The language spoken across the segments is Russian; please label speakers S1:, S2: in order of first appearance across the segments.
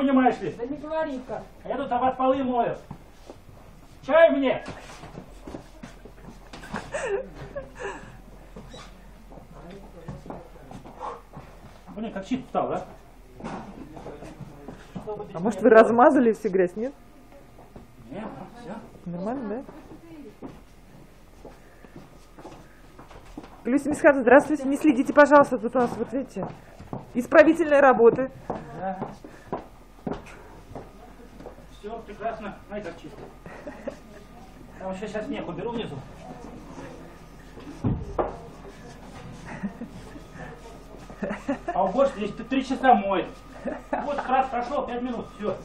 S1: понимаешь ли?
S2: Да не говори-ка.
S1: А я тут о вас полы мою. Чай мне! Блин, как щит встал, да?
S3: А может вы размазали всю грязь, нет?
S1: Нет, все.
S3: Нормально, да? Люся Мисхадзе, здравствуйте. Не следите, пожалуйста, тут у нас, вот видите, исправительные работы.
S1: Да. Все прекрасно. Ай, как чисто. Там еще сейчас снег уберу внизу. А уборщик здесь три часа моет. Вот раз прошел, пять минут, все.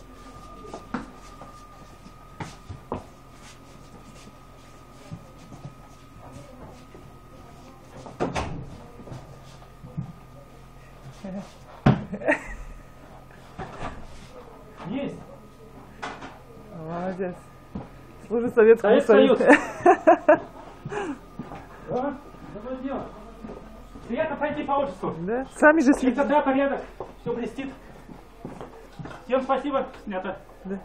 S1: Есть.
S3: Молодец. Служу Советскому
S1: Советский
S3: Союзу.
S1: Да, доброе дело. Приятно пройти по офису.
S3: Да? Сами же следите.
S1: Чистота, порядок, все блестит. Всем спасибо, снято.
S3: Да.